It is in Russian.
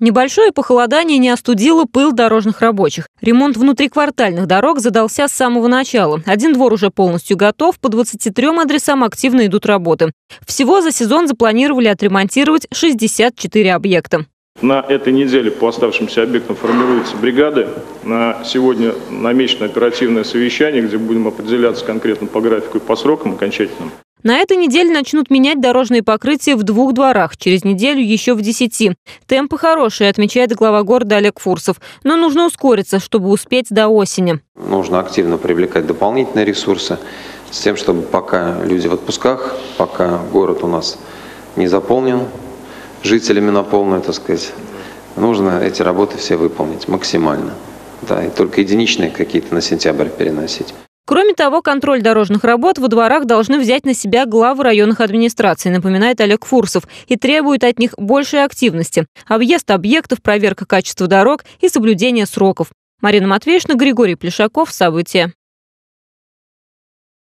Небольшое похолодание не остудило пыл дорожных рабочих. Ремонт внутриквартальных дорог задался с самого начала. Один двор уже полностью готов, по 23 адресам активно идут работы. Всего за сезон запланировали отремонтировать 64 объекта. На этой неделе по оставшимся объектам формируются бригады. На сегодня намечено оперативное совещание, где будем определяться конкретно по графику и по срокам окончательным. На этой неделе начнут менять дорожные покрытия в двух дворах, через неделю еще в десяти. Темпы хорошие, отмечает глава города Олег Фурсов. Но нужно ускориться, чтобы успеть до осени. Нужно активно привлекать дополнительные ресурсы с тем, чтобы пока люди в отпусках, пока город у нас не заполнен жителями на полную, так сказать, нужно эти работы все выполнить максимально. Да, и только единичные какие-то на сентябрь переносить. Кроме того, контроль дорожных работ во дворах должны взять на себя главы районных администраций, напоминает Олег Фурсов, и требует от них большей активности. Объезд объектов, проверка качества дорог и соблюдение сроков. Марина Матвеевна, Григорий Плешаков. События.